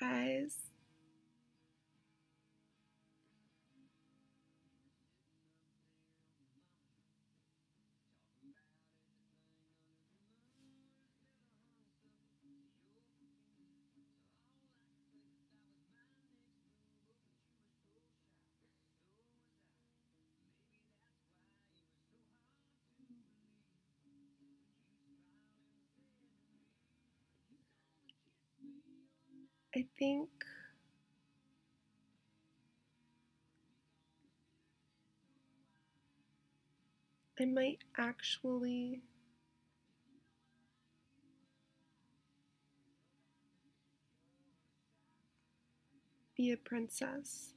guys. I think I might actually be a princess.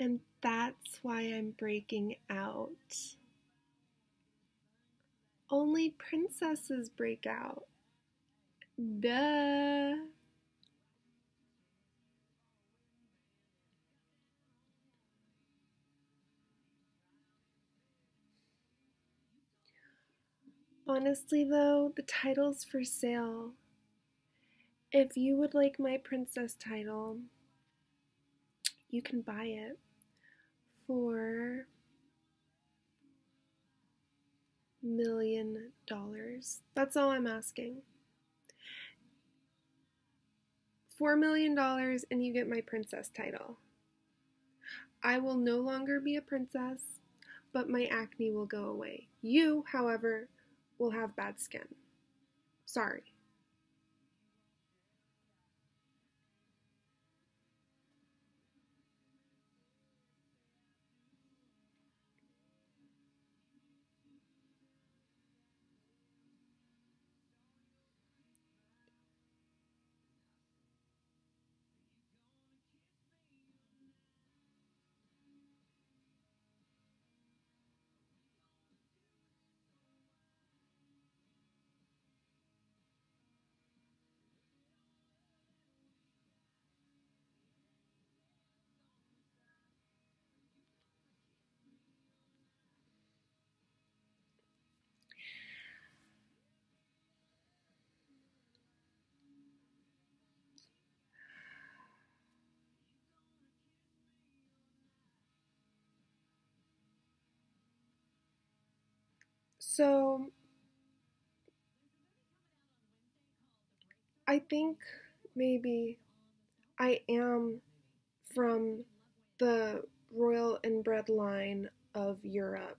And that's why I'm breaking out. Only princesses break out. Duh. Honestly, though, the title's for sale. If you would like my princess title, you can buy it for million dollars. That's all I'm asking. Four million dollars and you get my princess title. I will no longer be a princess, but my acne will go away. You, however, will have bad skin. Sorry. So, I think maybe I am from the royal inbred line of Europe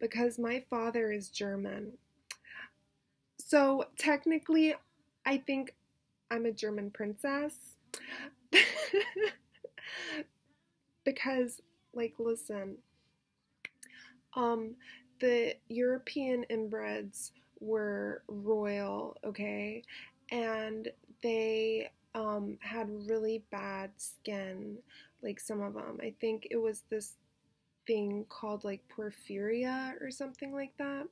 because my father is German. So, technically, I think I'm a German princess. because, like, listen, um, the European inbreds were royal, okay, and they um, had really bad skin, like some of them. I think it was this thing called like porphyria or something like that,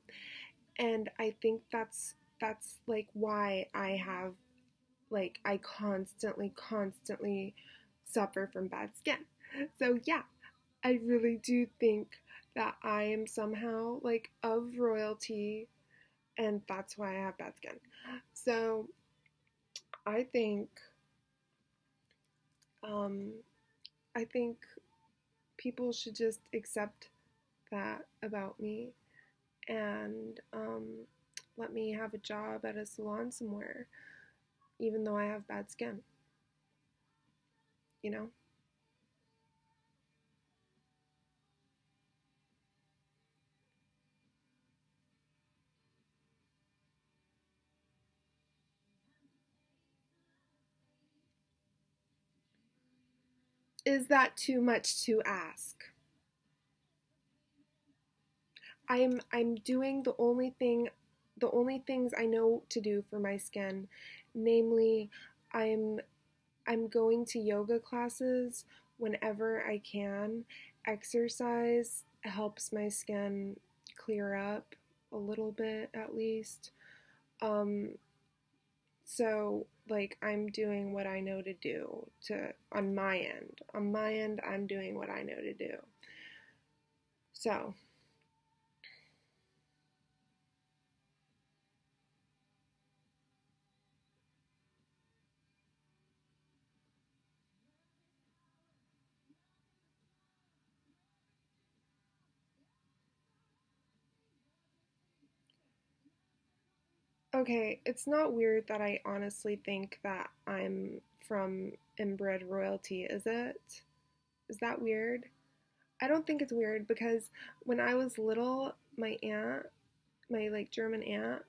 and I think that's that's like why I have like I constantly constantly suffer from bad skin. So yeah, I really do think that I am somehow like of royalty and that's why I have bad skin. So I think um I think people should just accept that about me and um let me have a job at a salon somewhere even though I have bad skin. You know? Is that too much to ask? I'm I'm doing the only thing the only things I know to do for my skin, namely I'm I'm going to yoga classes whenever I can. Exercise helps my skin clear up a little bit at least. Um so like I'm doing what I know to do to on my end. On my end, I'm doing what I know to do. So, Okay, it's not weird that I honestly think that I'm from inbred royalty, is it? Is that weird? I don't think it's weird because when I was little, my aunt, my like German aunt,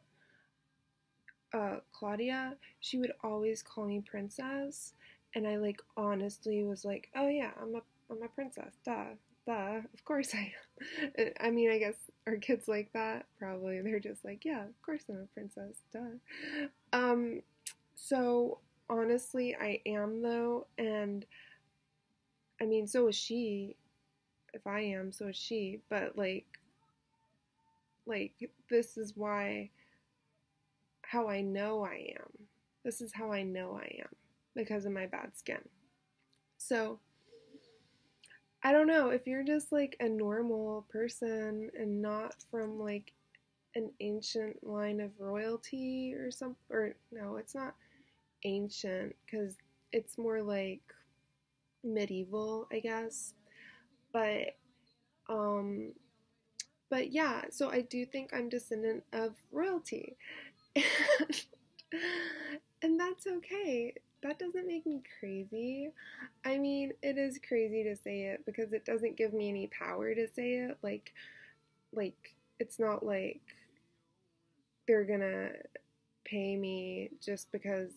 uh, Claudia, she would always call me princess, and I like honestly was like, oh yeah, I'm a I'm a princess, duh, duh, of course I am. I mean, I guess our kids like that? Probably. They're just like, yeah, of course I'm a princess, duh. Um, so honestly, I am though, and I mean, so is she. If I am, so is she. But like, like this is why, how I know I am. This is how I know I am because of my bad skin. So I don't know if you're just like a normal person and not from like an ancient line of royalty or something or no, it's not ancient cuz it's more like medieval, I guess. But um but yeah, so I do think I'm descendant of royalty. and that's okay that doesn't make me crazy. I mean, it is crazy to say it because it doesn't give me any power to say it. Like, like it's not like they're gonna pay me just because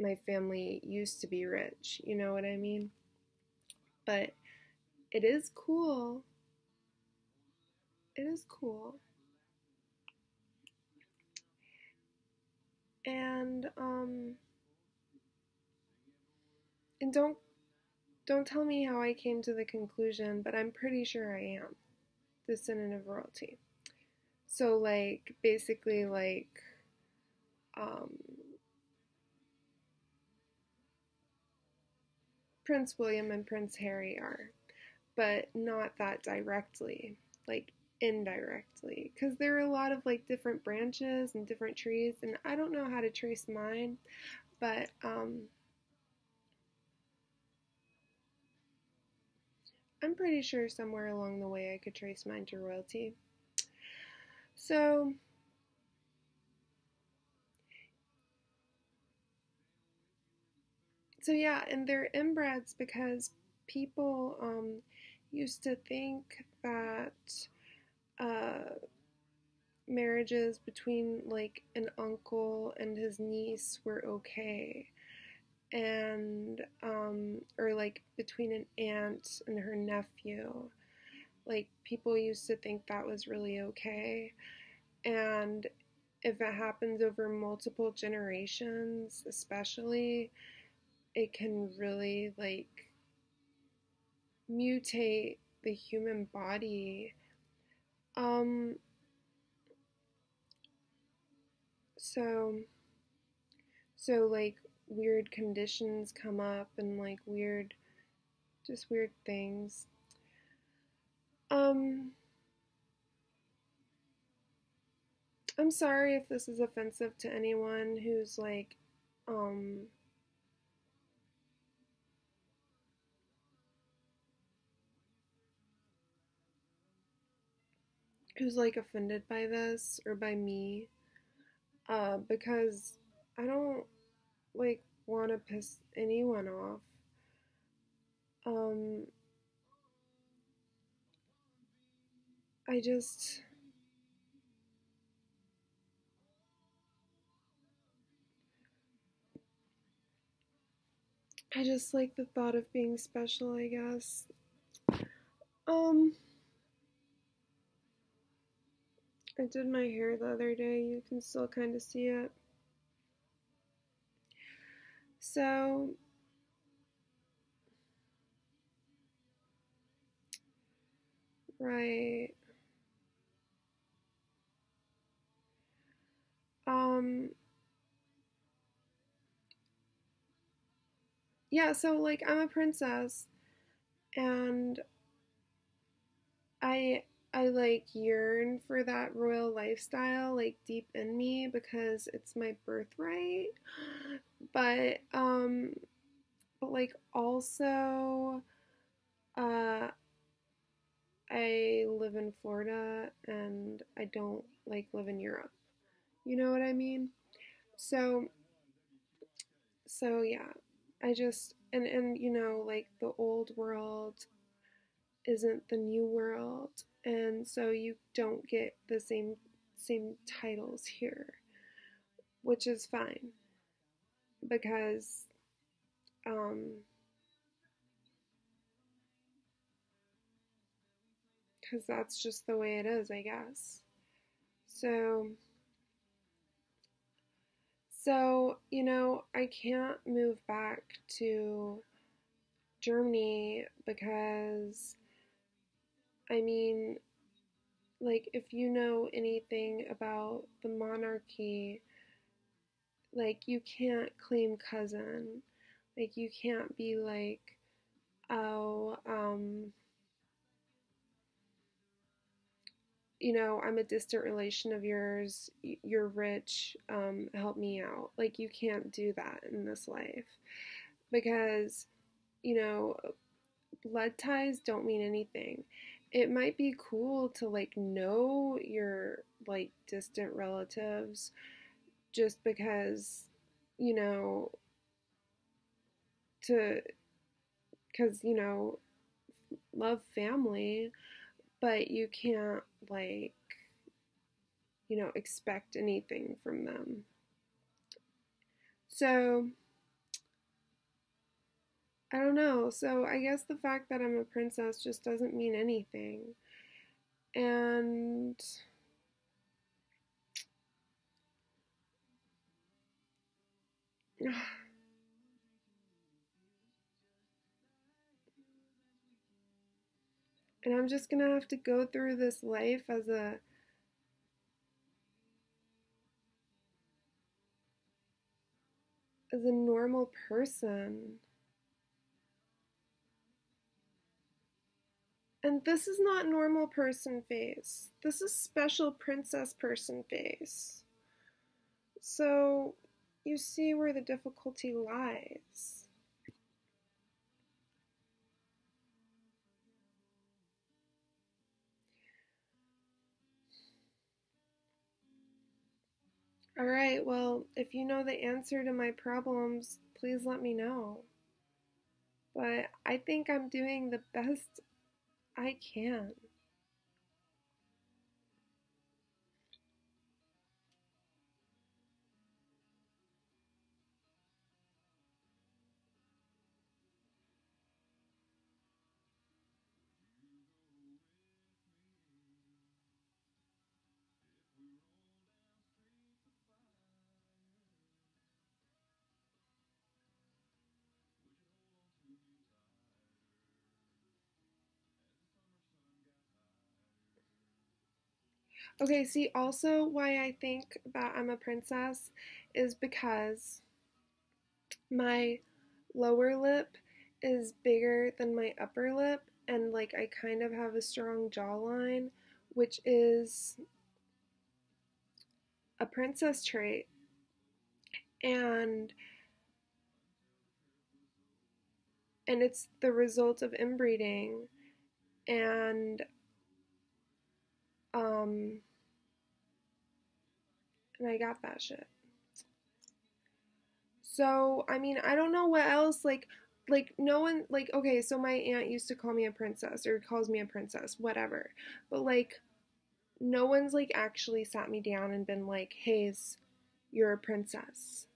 my family used to be rich. You know what I mean? But it is cool. It is cool. And um and don't don't tell me how I came to the conclusion, but I'm pretty sure I am descendant of royalty. So like basically like um Prince William and Prince Harry are, but not that directly, like indirectly, because there are a lot of like different branches and different trees, and I don't know how to trace mine, but um, I'm pretty sure somewhere along the way I could trace mine to royalty. So, so yeah, and they're inbreds because people um, used to think that uh, marriages between like an uncle and his niece were okay and um, or like between an aunt and her nephew. Like people used to think that was really okay. And if it happens over multiple generations, especially, it can really like mutate the human body. Um, so, so like weird conditions come up and like weird just weird things. Um I'm sorry if this is offensive to anyone who's like um who's like offended by this or by me uh because I don't like want to piss anyone off. Um, I just. I just like the thought of being special, I guess. Um, I did my hair the other day. You can still kind of see it. So, right. Um, yeah, so like I'm a princess and I I like yearn for that royal lifestyle like deep in me because it's my birthright. But um but like also uh I live in Florida and I don't like live in Europe. You know what I mean? So so yeah, I just and and you know like the old world isn't the new world and so you don't get the same same titles here, which is fine because um because that's just the way it is, I guess. So, so you know, I can't move back to Germany because, I mean, like if you know anything about the monarchy, like you can't claim cousin, like you can't be like, oh, um you know, I'm a distant relation of yours, you're rich, um, help me out. Like, you can't do that in this life because, you know, blood ties don't mean anything. It might be cool to, like, know your, like, distant relatives just because, you know, to, because, you know, love family but you can't like you know expect anything from them so I don't know. So I guess the fact that I'm a princess just doesn't mean anything. And And I'm just going to have to go through this life as a as a normal person. And this is not normal person face. This is special princess person face. So you see where the difficulty lies. All right, well, if you know the answer to my problems, please let me know. But I think I'm doing the best I can. Okay, see, also why I think that I'm a princess is because my lower lip is bigger than my upper lip, and like I kind of have a strong jawline, which is a princess trait. And and it's the result of inbreeding and um and I got that shit. So, I mean, I don't know what else like like no one like okay, so my aunt used to call me a princess or calls me a princess, whatever. But like no one's like actually sat me down and been like, "Hayes, you're a princess."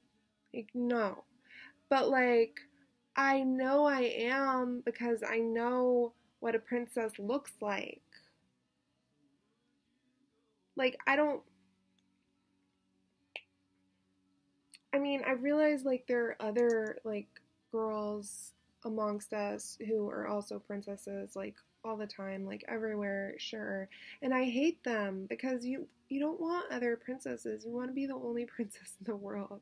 Like no. But like I know I am because I know what a princess looks like. Like I don't I mean, I realize like there are other like girls amongst us who are also princesses like all the time, like everywhere, sure. And I hate them because you you don't want other princesses. You want to be the only princess in the world.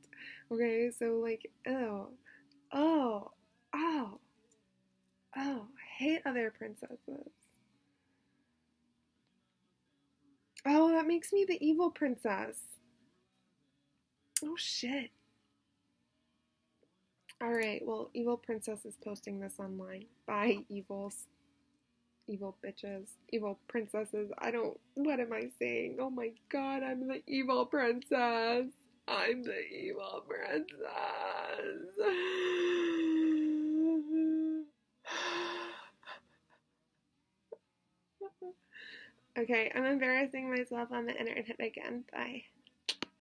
Okay? So like, oh. Oh. Oh. Oh, I hate other princesses. Oh, that makes me the evil princess. Oh shit. Alright, well, Evil Princess is posting this online. Bye, evils. Evil bitches. Evil princesses. I don't. What am I saying? Oh my god, I'm the evil princess. I'm the evil princess. okay, I'm embarrassing myself on the internet again. Bye.